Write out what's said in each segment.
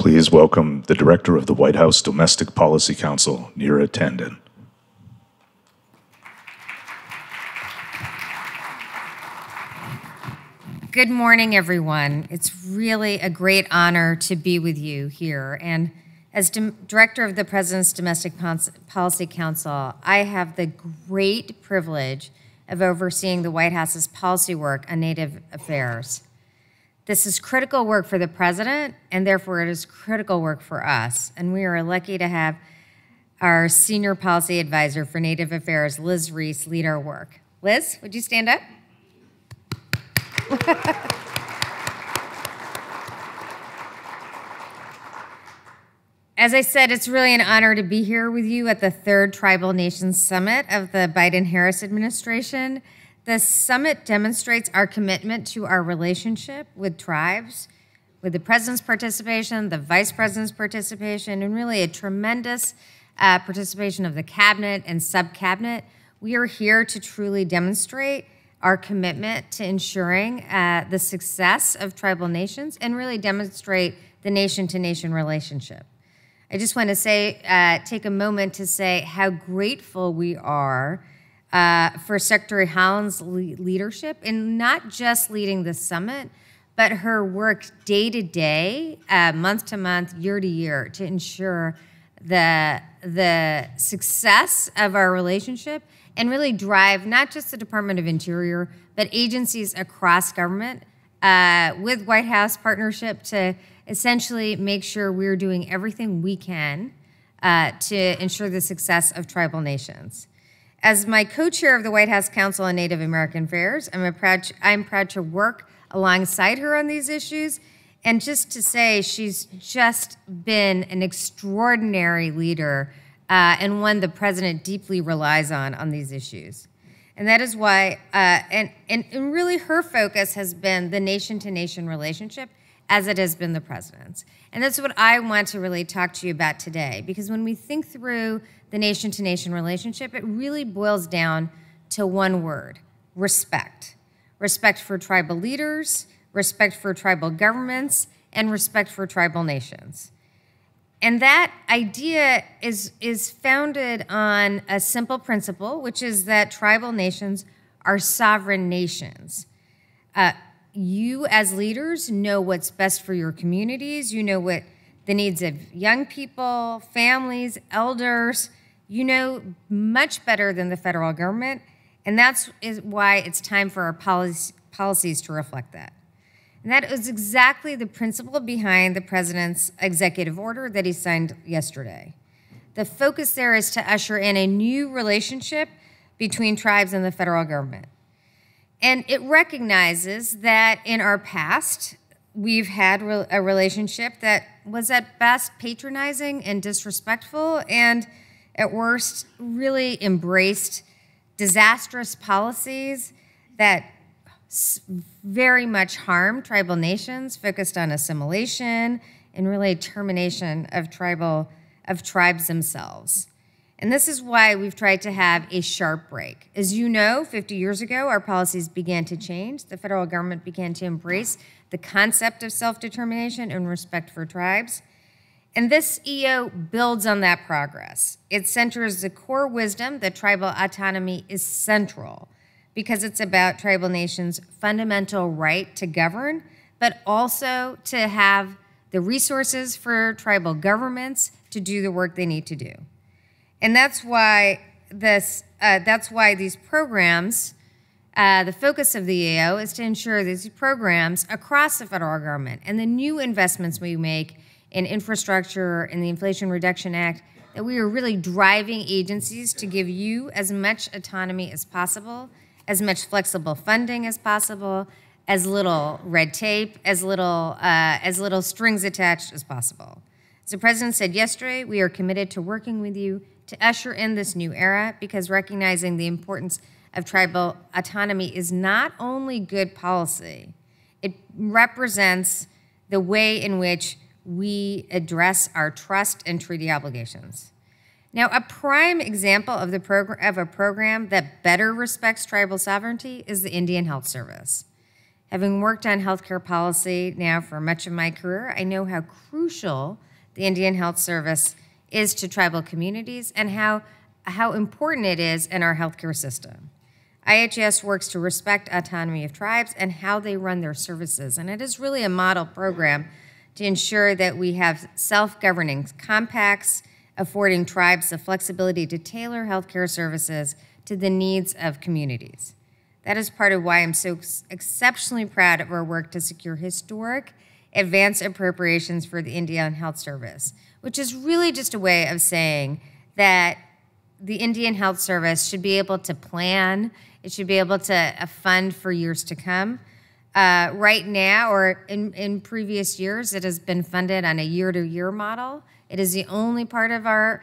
Please welcome the Director of the White House Domestic Policy Council, Neera Tanden. Good morning, everyone. It's really a great honor to be with you here. And as Director of the President's Domestic Policy Council, I have the great privilege of overseeing the White House's policy work on Native affairs. This is critical work for the President, and therefore it is critical work for us. And we are lucky to have our Senior Policy Advisor for Native Affairs, Liz Reese, lead our work. Liz, would you stand up? As I said, it's really an honor to be here with you at the third Tribal Nations Summit of the Biden Harris administration. The summit demonstrates our commitment to our relationship with tribes, with the president's participation, the vice president's participation, and really a tremendous uh, participation of the cabinet and sub cabinet. We are here to truly demonstrate our commitment to ensuring uh, the success of tribal nations and really demonstrate the nation to nation relationship. I just want to say, uh, take a moment to say how grateful we are uh, for Secretary Haaland's le leadership in not just leading the summit, but her work day to day, uh, month to month, year to year to ensure the, the success of our relationship and really drive not just the Department of Interior, but agencies across government uh, with White House partnership to essentially make sure we're doing everything we can uh, to ensure the success of tribal nations. As my co-chair of the White House Council on Native American Affairs, I'm, proud, I'm proud to work alongside her on these issues and just to say she's just been an extraordinary leader uh, and one the president deeply relies on on these issues. And that is why, uh, and, and, and really her focus has been the nation to nation relationship as it has been the president's. And that's what I want to really talk to you about today, because when we think through the nation to nation relationship, it really boils down to one word respect. Respect for tribal leaders, respect for tribal governments, and respect for tribal nations. And that idea is, is founded on a simple principle, which is that tribal nations are sovereign nations. Uh, you, as leaders, know what's best for your communities. You know what the needs of young people, families, elders. You know much better than the federal government. And that's why it's time for our policy, policies to reflect that. And that is exactly the principle behind the president's executive order that he signed yesterday. The focus there is to usher in a new relationship between tribes and the federal government. And it recognizes that in our past, we've had a relationship that was at best patronizing and disrespectful, and at worst, really embraced disastrous policies that very much harmed tribal nations, focused on assimilation and really termination of tribal of tribes themselves. And this is why we've tried to have a sharp break. As you know, 50 years ago, our policies began to change. The federal government began to embrace the concept of self-determination and respect for tribes. And this EO builds on that progress. It centers the core wisdom that tribal autonomy is central because it's about tribal nations' fundamental right to govern, but also to have the resources for tribal governments to do the work they need to do. And that's why this, uh, that's why these programs, uh, the focus of the EO is to ensure these programs across the federal government and the new investments we make in infrastructure and the Inflation Reduction Act, that we are really driving agencies to give you as much autonomy as possible as much flexible funding as possible, as little red tape, as little, uh, as little strings attached as possible. As the President said yesterday, we are committed to working with you to usher in this new era because recognizing the importance of tribal autonomy is not only good policy, it represents the way in which we address our trust and treaty obligations. Now, a prime example of, the of a program that better respects tribal sovereignty is the Indian Health Service. Having worked on healthcare policy now for much of my career, I know how crucial the Indian Health Service is to tribal communities and how, how important it is in our healthcare system. IHS works to respect autonomy of tribes and how they run their services, and it is really a model program to ensure that we have self-governing compacts affording tribes the flexibility to tailor healthcare services to the needs of communities. That is part of why I'm so ex- exceptionally proud of our work to secure historic advance appropriations for the Indian Health Service, which is really just a way of saying that the Indian Health Service should be able to plan, it should be able to uh, fund for years to come. Uh, right now, or in, in previous years, it has been funded on a year to year model. It is the only part of our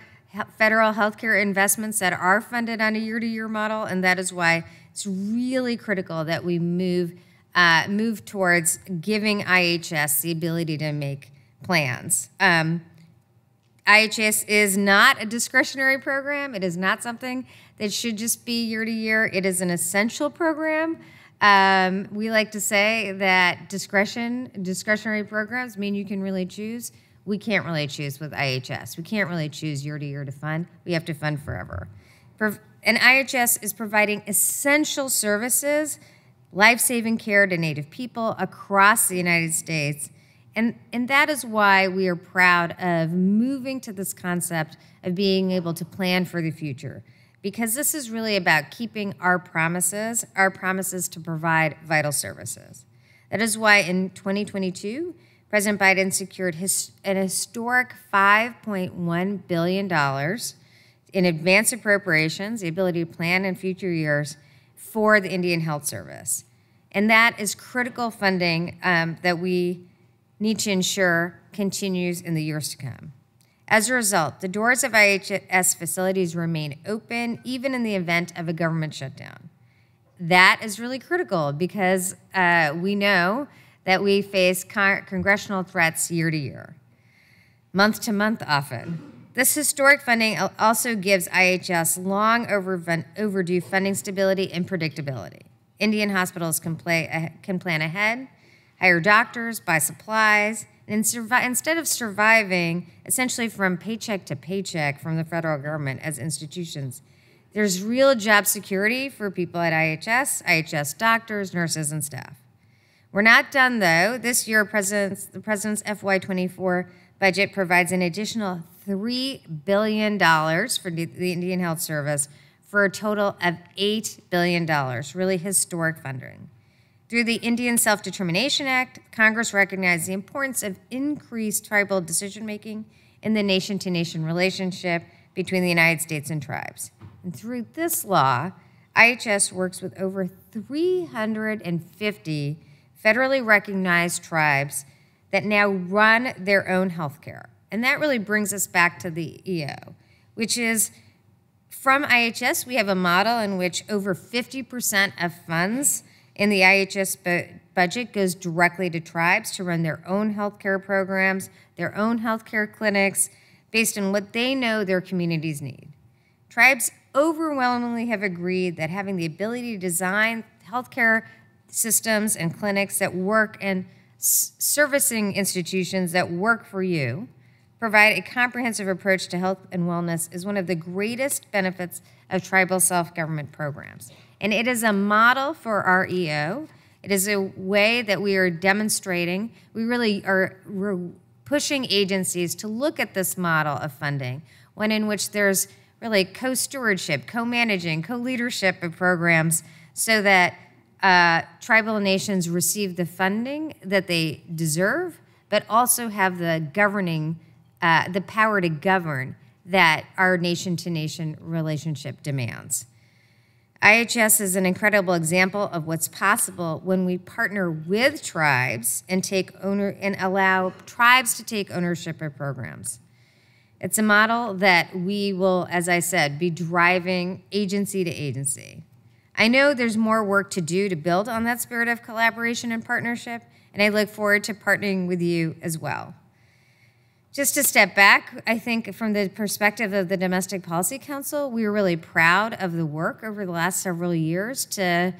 federal healthcare investments that are funded on a year to year model, and that is why it's really critical that we move, uh, move towards giving IHS the ability to make plans. Um, IHS is not a discretionary program. It is not something that should just be year to year. It is an essential program. Um, we like to say that discretion, discretionary programs mean you can really choose. We can't really choose with IHS. We can't really choose year to year to fund. We have to fund forever. And IHS is providing essential services, life saving care to Native people across the United States. And, and that is why we are proud of moving to this concept of being able to plan for the future. Because this is really about keeping our promises, our promises to provide vital services. That is why in 2022, President Biden secured his, an historic $5.1 billion in advance appropriations, the ability to plan in future years for the Indian Health Service. And that is critical funding um, that we need to ensure continues in the years to come. As a result, the doors of IHS facilities remain open even in the event of a government shutdown. That is really critical because uh, we know that we face con- congressional threats year to year, month to month often. This historic funding also gives IHS long over- overdue funding stability and predictability. Indian hospitals can, play, can plan ahead, hire doctors, buy supplies, and instead of surviving essentially from paycheck to paycheck from the federal government as institutions, there's real job security for people at IHS, IHS doctors, nurses, and staff. We're not done though. This year, the President's FY24 budget provides an additional $3 billion for the Indian Health Service for a total of $8 billion, really historic funding. Through the Indian Self Determination Act, Congress recognized the importance of increased tribal decision making in the nation to nation relationship between the United States and tribes. And through this law, IHS works with over 350 federally recognized tribes that now run their own health care. And that really brings us back to the EO, which is from IHS, we have a model in which over 50% of funds in the IHS bu- budget goes directly to tribes to run their own healthcare programs, their own healthcare clinics, based on what they know their communities need. Tribes overwhelmingly have agreed that having the ability to design healthcare systems and clinics that work and servicing institutions that work for you provide a comprehensive approach to health and wellness is one of the greatest benefits of tribal self-government programs. And it is a model for our EO. It is a way that we are demonstrating, we really are pushing agencies to look at this model of funding, one in which there's really co-stewardship, co-managing, co-leadership of programs so that uh, tribal nations receive the funding that they deserve, but also have the governing, uh, the power to govern that our nation to nation relationship demands. IHS is an incredible example of what's possible when we partner with tribes and take owner and allow tribes to take ownership of programs. It's a model that we will, as I said, be driving agency to agency. I know there's more work to do to build on that spirit of collaboration and partnership, and I look forward to partnering with you as well. Just to step back, I think from the perspective of the Domestic Policy Council, we were really proud of the work over the last several years to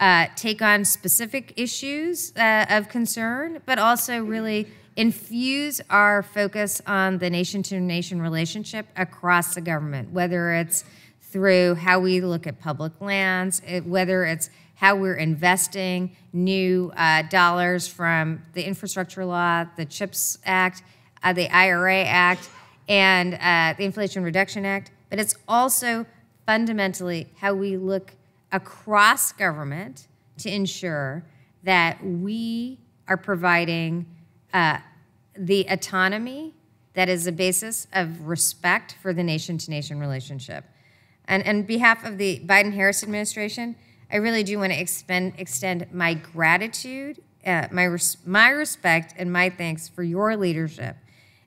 uh, take on specific issues uh, of concern, but also really infuse our focus on the nation to nation relationship across the government, whether it's through how we look at public lands, it- whether it's how we're investing new uh, dollars from the infrastructure law, the CHIPS Act, uh, the IRA Act, and uh, the Inflation Reduction Act, but it's also fundamentally how we look across government to ensure that we are providing uh, the autonomy that is the basis of respect for the nation to nation relationship. And on behalf of the Biden Harris administration, I really do want to expend, extend my gratitude, uh, my, res- my respect, and my thanks for your leadership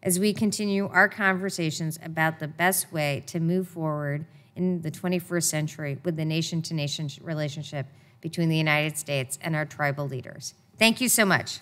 as we continue our conversations about the best way to move forward in the 21st century with the nation to nation relationship between the United States and our tribal leaders. Thank you so much.